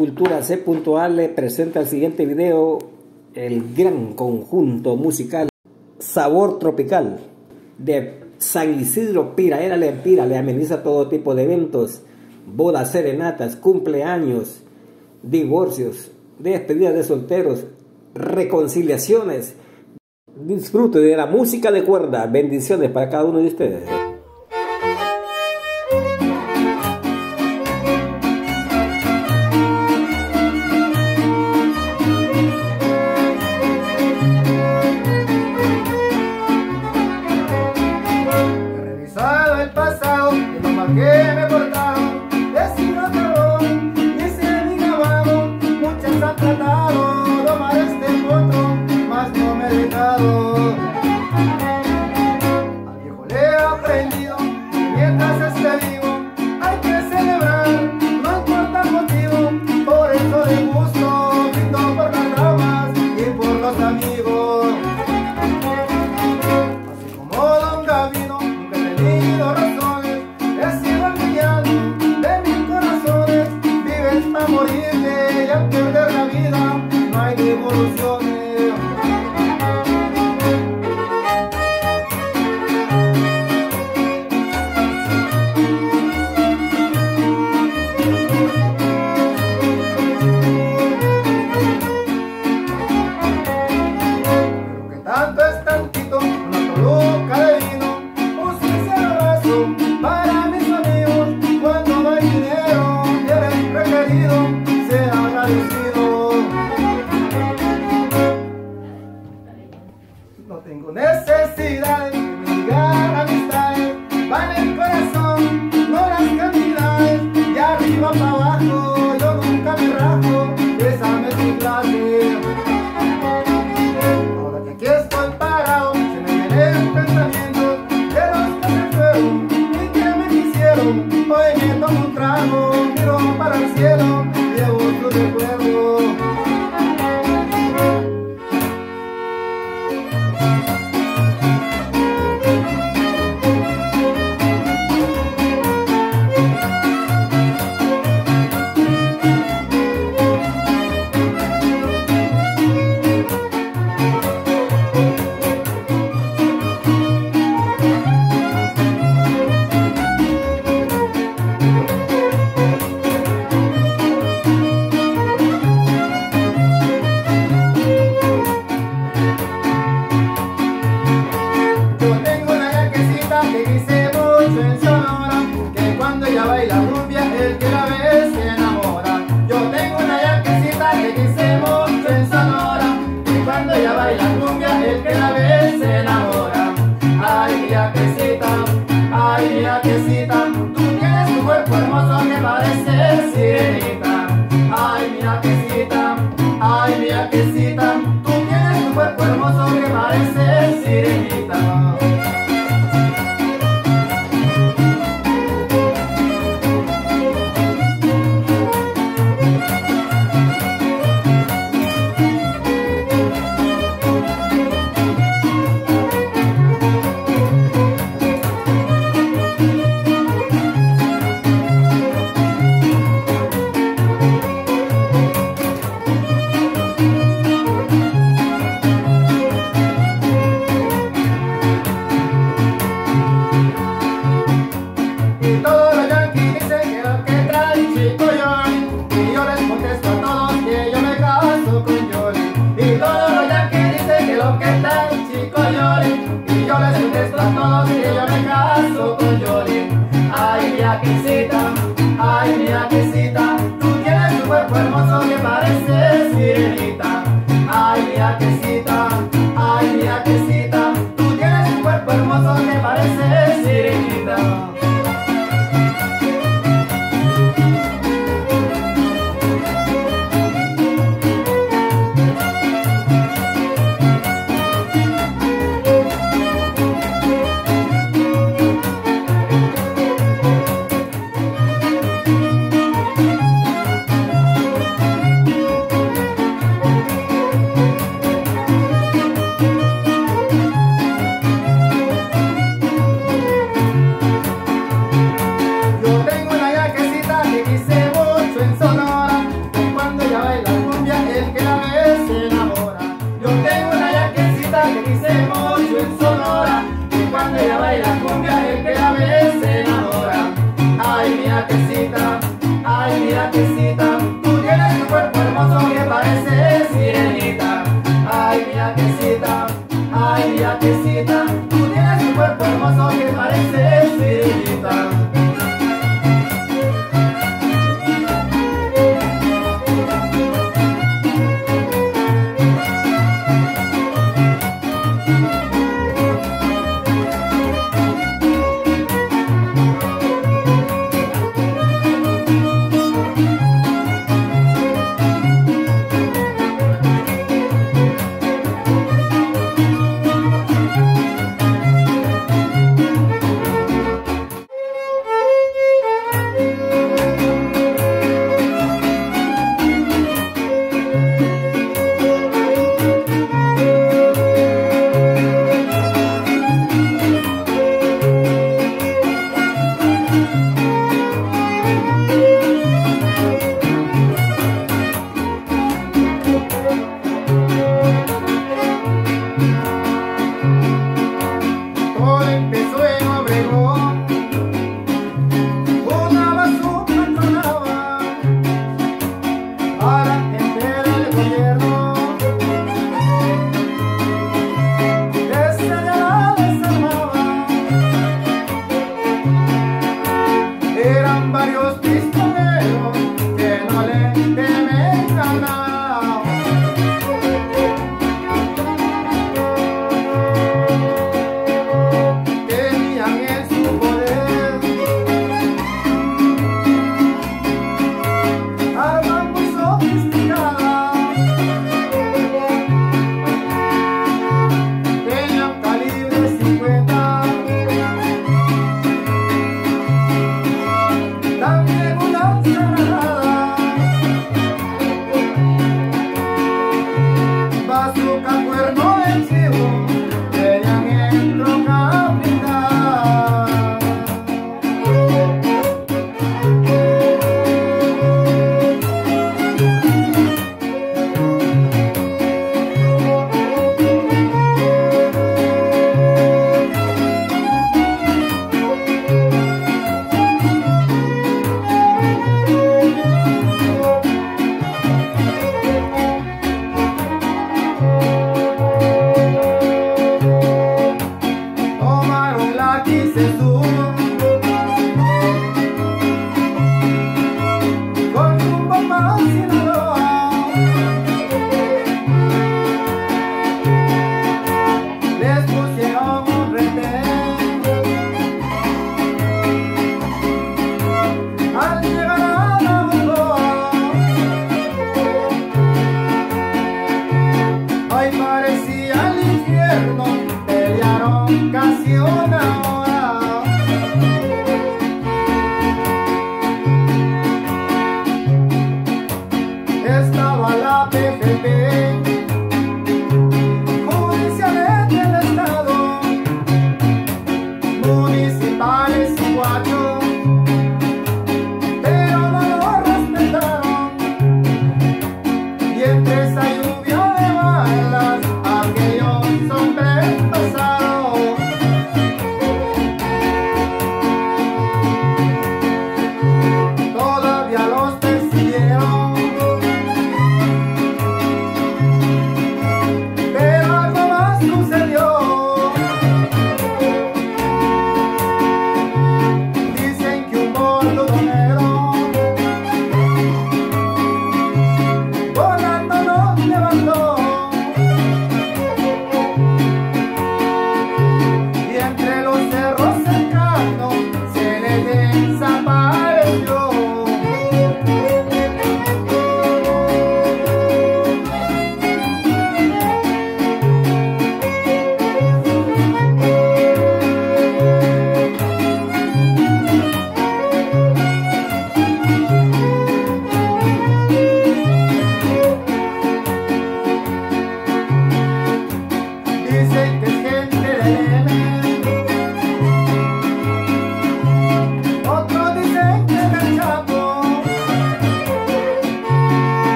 Cultura C.A. presenta el siguiente video, el gran conjunto musical Sabor Tropical de San Isidro Pira. Era Pira, le ameniza todo tipo de eventos, bodas, serenatas, cumpleaños, divorcios, despedidas de solteros, reconciliaciones. Disfrute de la música de cuerda. Bendiciones para cada uno de ustedes.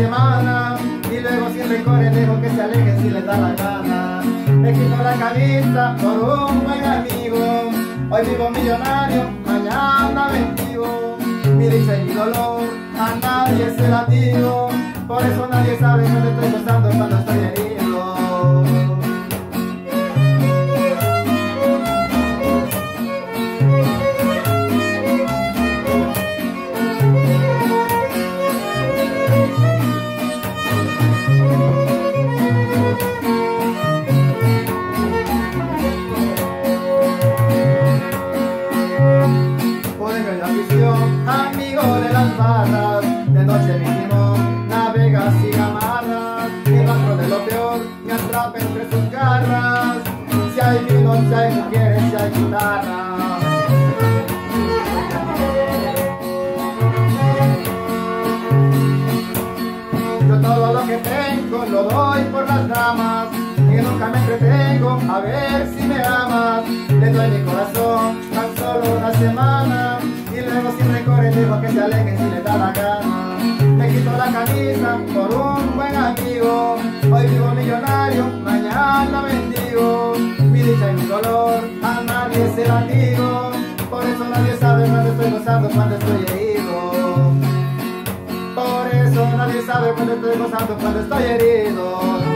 Y luego sin rencores dejo que se aleje si le da la gana. Me quito la camisa por un buen amigo. Hoy vivo millonario, mañana mendigo. Mi dicha y mi dolor a nadie se la digo. Por eso nadie sabe dónde estoy gozando cuando estoy herido. Lo doy por las damas y nunca me entretengo a ver si me amas. Le doy mi corazón tan solo una semana y luego sin rencores dejo que se alejen si le da la gana. Me quito la camisa por un buen amigo. Hoy vivo millonario, mañana mendigo. Mi dicha y mi dolor a nadie se la digo. Por eso nadie sabe cuando estoy gozando, cuando estoy herido. Sabe cuando estoy gozando, cuando estoy herido.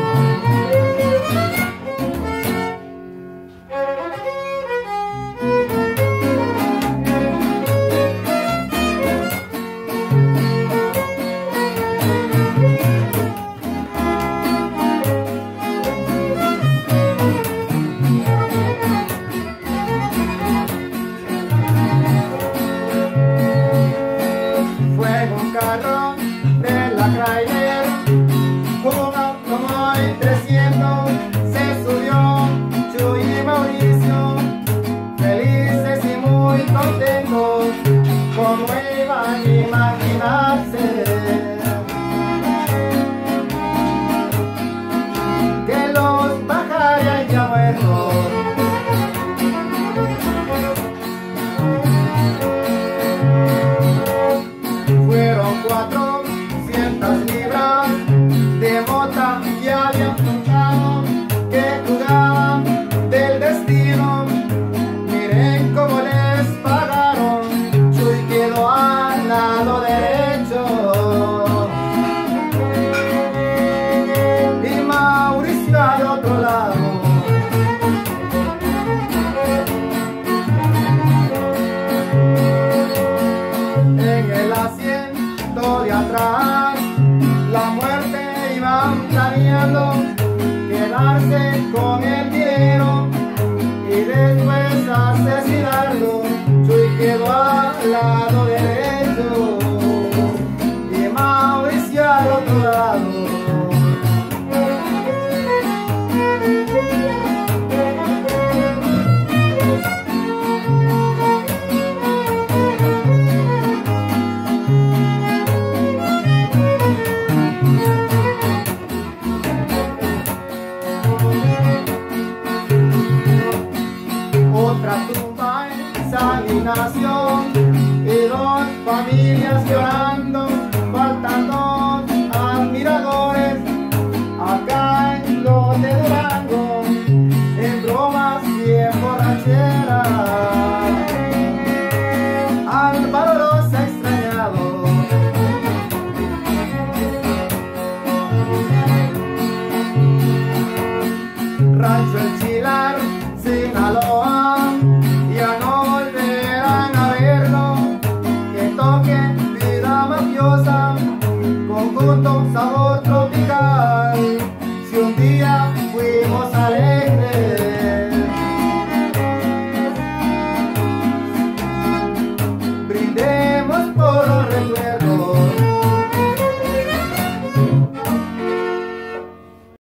away.